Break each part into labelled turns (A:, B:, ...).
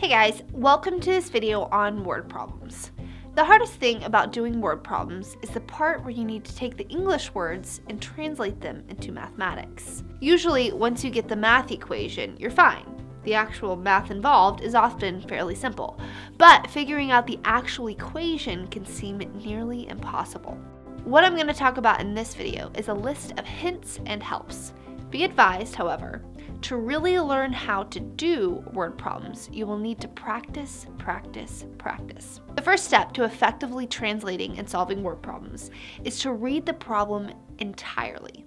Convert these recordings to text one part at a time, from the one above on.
A: Hey guys, welcome to this video on word problems. The hardest thing about doing word problems is the part where you need to take the English words and translate them into mathematics. Usually, once you get the math equation, you're fine. The actual math involved is often fairly simple, but figuring out the actual equation can seem nearly impossible. What I'm going to talk about in this video is a list of hints and helps. Be advised, however, to really learn how to do word problems, you will need to practice, practice, practice. The first step to effectively translating and solving word problems is to read the problem entirely.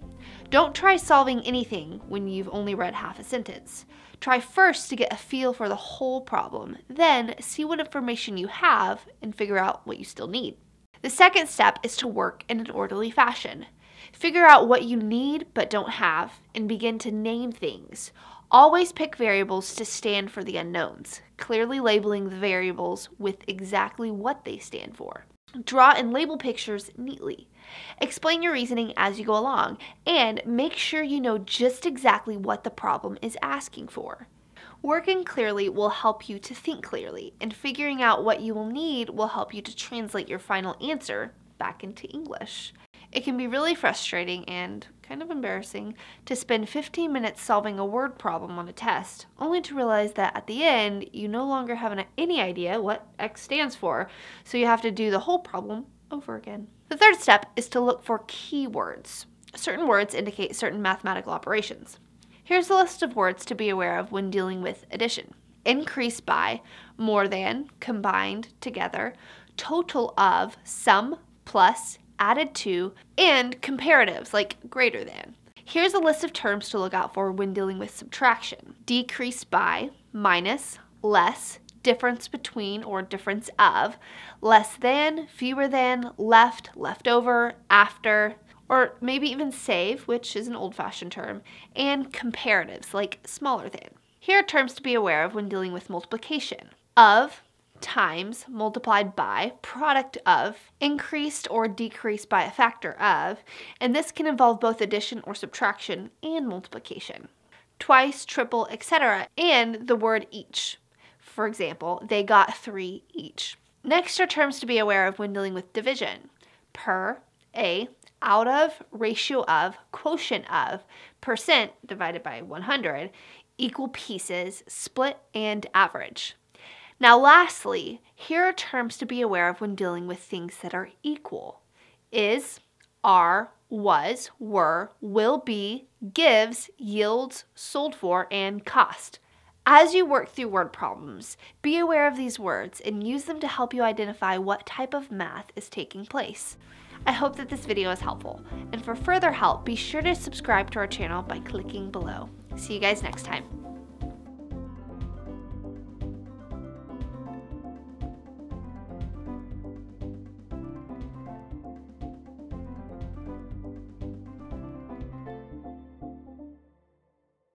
A: Don't try solving anything when you've only read half a sentence. Try first to get a feel for the whole problem, then see what information you have and figure out what you still need. The second step is to work in an orderly fashion. Figure out what you need but don't have and begin to name things. Always pick variables to stand for the unknowns, clearly labeling the variables with exactly what they stand for. Draw and label pictures neatly. Explain your reasoning as you go along, and make sure you know just exactly what the problem is asking for. Working clearly will help you to think clearly, and figuring out what you will need will help you to translate your final answer back into English. It can be really frustrating and kind of embarrassing to spend 15 minutes solving a word problem on a test, only to realize that at the end you no longer have any idea what X stands for, so you have to do the whole problem over again. The third step is to look for keywords. Certain words indicate certain mathematical operations. Here's a list of words to be aware of when dealing with addition. Increase by, more than, combined, together, total of, sum, plus, added to, and comparatives like greater than. Here's a list of terms to look out for when dealing with subtraction. Decreased by, minus, less, difference between or difference of, less than, fewer than, left, leftover, after, or maybe even save, which is an old-fashioned term, and comparatives like smaller than. Here are terms to be aware of when dealing with multiplication. Of, times multiplied by product of increased or decreased by a factor of, and this can involve both addition or subtraction and multiplication. Twice, triple, etc., and the word each. For example, they got three each. Next are terms to be aware of when dealing with division. Per, a, out of, ratio of, quotient of, percent divided by 100, equal pieces, split, and average. Now, lastly, here are terms to be aware of when dealing with things that are equal is, are, was, were, will be, gives, yields, sold for, and cost. As you work through word problems, be aware of these words and use them to help you identify what type of math is taking place. I hope that this video is helpful, and for further help, be sure to subscribe to our channel by clicking below. See you guys next time.